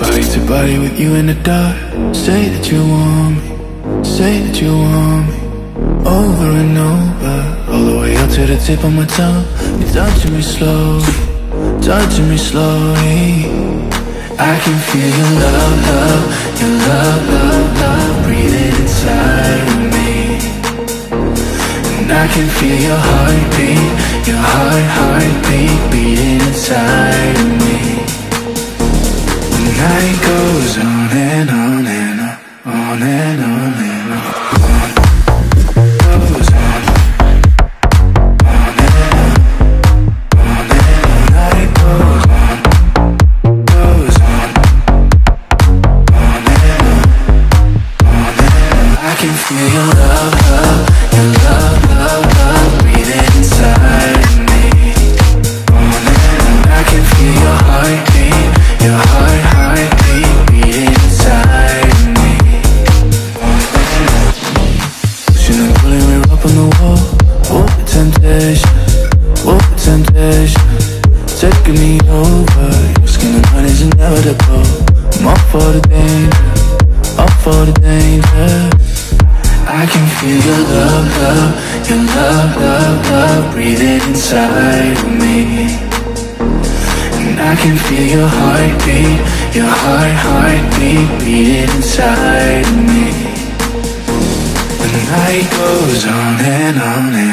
body to body with you in the dark. Say that you want me, say that you want me. Over and over, all the way up to the tip of my tongue. You're touching me slowly, touching me slowly. I can feel your love, love, your love, love, love breathing inside of me. And I can feel your heartbeat, your heart, heartbeat beating inside of me. For the danger, up for the danger. I can feel your love, love, your love, love, love breathing inside of me. And I can feel your heartbeat, your heart, heartbeat beating inside of me. The night goes on and on and